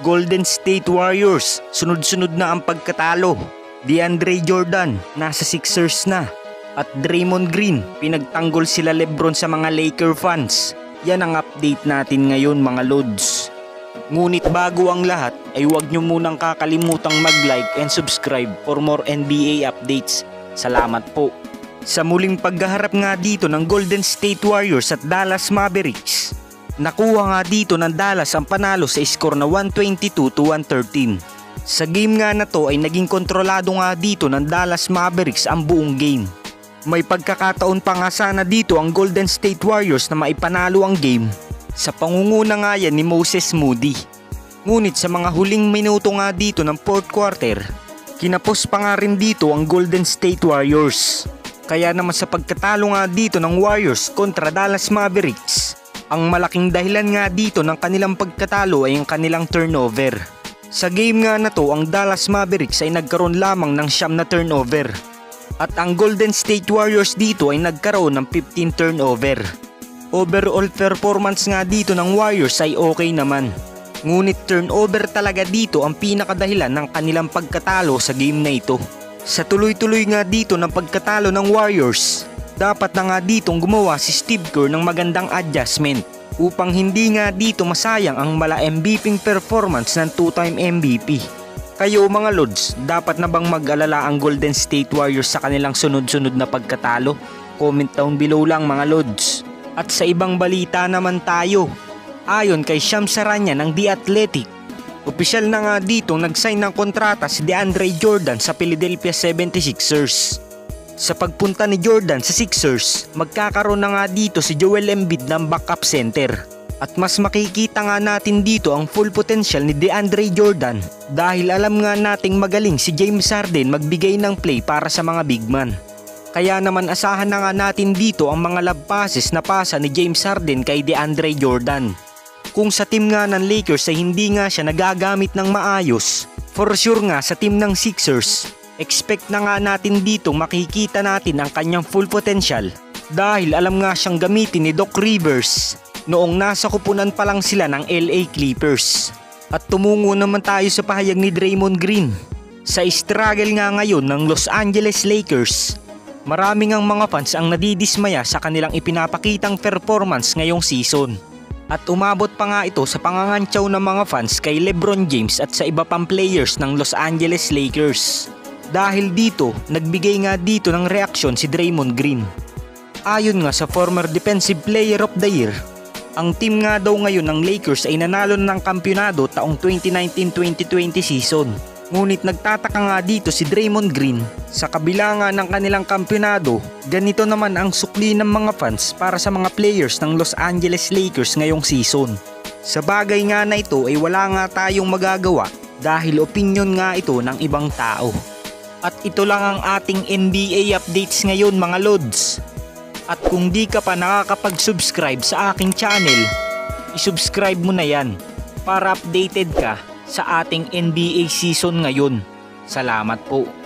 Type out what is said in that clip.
Golden State Warriors, sunod-sunod na ang pagkatalo. DeAndre Jordan, nasa Sixers na. At Draymond Green, pinagtanggol sila Lebron sa mga Laker fans. Yan ang update natin ngayon mga Lods. Ngunit bago ang lahat ay huwag nyo munang kakalimutang mag-like and subscribe for more NBA updates. Salamat po. Sa muling paghaharap nga dito ng Golden State Warriors at Dallas Mavericks, nakuha nga dito ng Dallas ang panalo sa score na 122 to 113. Sa game nga na to ay naging kontrolado nga dito ng Dallas Mavericks ang buong game. May pagkakataon pa nga sana dito ang Golden State Warriors na maipanalo ang game sa pangunguna nga yan ni Moses Moody. Ngunit sa mga huling minuto nga dito ng fourth quarter, kinapos pa nga rin dito ang Golden State Warriors. Kaya naman sa pagkatalo nga dito ng Warriors kontra Dallas Mavericks, ang malaking dahilan nga dito ng kanilang pagkatalo ay ang kanilang turnover. Sa game nga na to, ang Dallas Mavericks ay nagkaroon lamang ng siyam na turnover. At ang Golden State Warriors dito ay nagkaroon ng 15 turnover. Overall performance nga dito ng Warriors ay okay naman. Ngunit turnover talaga dito ang pinakadahilan ng kanilang pagkatalo sa game na ito. Sa tuloy-tuloy nga dito ng pagkatalo ng Warriors, dapat na nga ditong gumawa si Steve Kerr ng magandang adjustment upang hindi nga dito masayang ang mala MVP performance ng two-time MVP. Kayo mga Lods, dapat na bang mag-alala ang Golden State Warriors sa kanilang sunod-sunod na pagkatalo? Comment down below lang mga Lods. At sa ibang balita naman tayo, ayon kay Sham Saranya ng The Athletic, opisyal na nga dito nag-sign ng kontrata si DeAndre Jordan sa Philadelphia 76ers. Sa pagpunta ni Jordan sa Sixers, magkakaroon na nga dito si Joel Embiid ng backup center. At mas makikita nga natin dito ang full potential ni DeAndre Jordan dahil alam nga nating magaling si James Harden magbigay ng play para sa mga big man. Kaya naman asahan na nga natin dito ang mga love passes na pasa ni James Harden kay DeAndre Jordan. Kung sa team nga ng Lakers ay hindi nga siya nagagamit ng maayos, for sure nga sa team ng Sixers, expect na nga natin dito makikita natin ang kanyang full potential dahil alam nga siyang gamitin ni Doc Rivers noong nasa kupunan pa lang sila ng LA Clippers. At tumungo naman tayo sa pahayag ni Draymond Green. Sa struggle nga ngayon ng Los Angeles Lakers, maraming ang mga fans ang nadidismaya sa kanilang ipinapakitang performance ngayong season. At umabot pa nga ito sa pangangantyaw ng mga fans kay Lebron James at sa iba pang players ng Los Angeles Lakers. Dahil dito, nagbigay nga dito ng reaksyon si Draymond Green. Ayon nga sa former Defensive Player of the Year, ang team nga daw ngayon ng Lakers ay nanalo na ng kampyonado taong 2019-2020 season. Ngunit nagtataka nga dito si Draymond Green, sa kabila nga ng kanilang kampyonado, ganito naman ang sukli ng mga fans para sa mga players ng Los Angeles Lakers ngayong season. Sa bagay nga na ito ay wala nga tayong magagawa dahil opinion nga ito ng ibang tao. At ito lang ang ating NBA updates ngayon mga Lods. At kung di ka pa nakakapag-subscribe sa aking channel, isubscribe mo na yan para updated ka sa ating NBA season ngayon. Salamat po.